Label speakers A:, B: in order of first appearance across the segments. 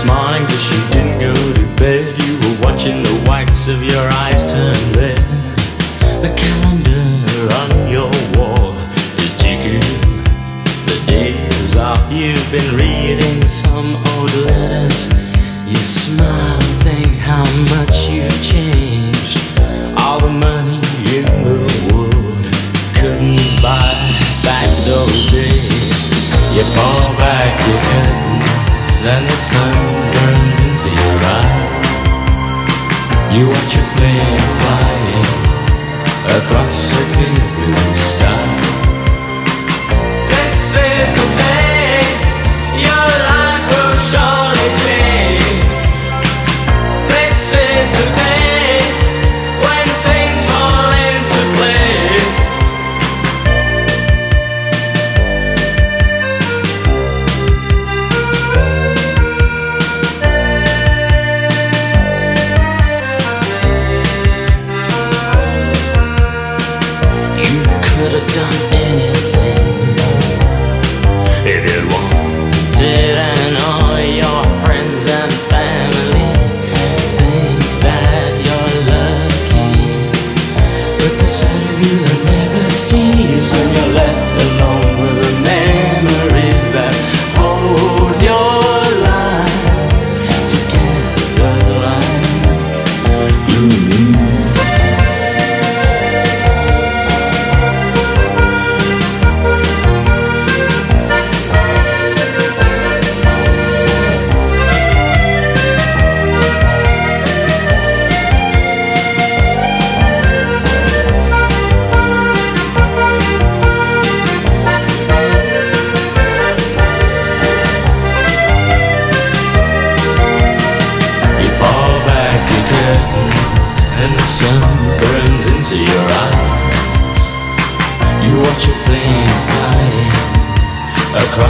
A: this morning cause you didn't go to bed. You were watching the whites of your eyes turn red. The calendar on your wall is ticking. The days off you've been reading some old letters. You smile and think how much you've changed. All the money in the world couldn't buy back those days. You fall back your head and the sun burns into your eyes. You watch a plane flying across a clear blue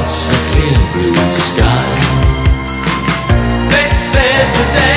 A: across a clear blue sky. This is the day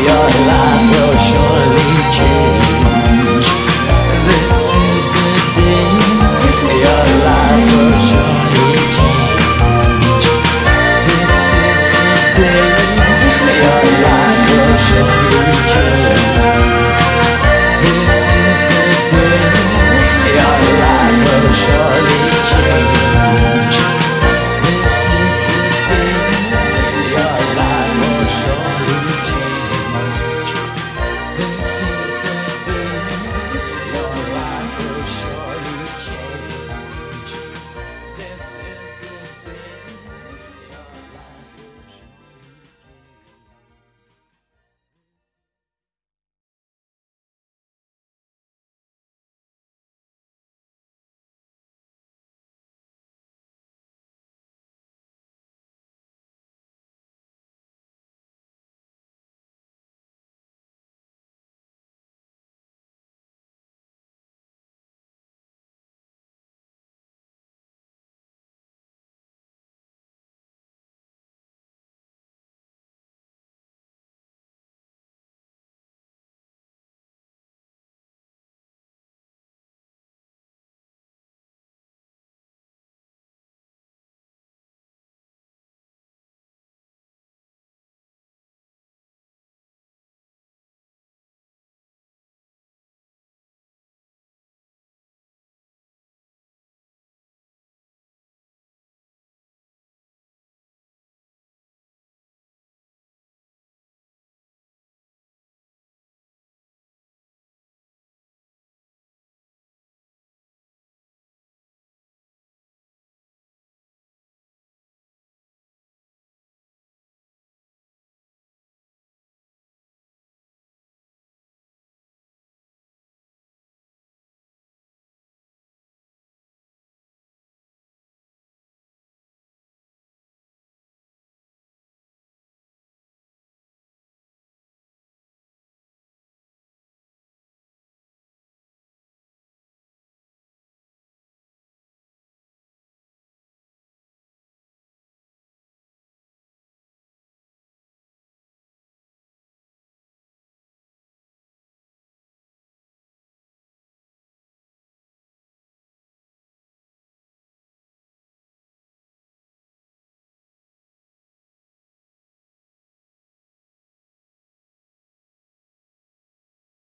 A: Your life will surely change.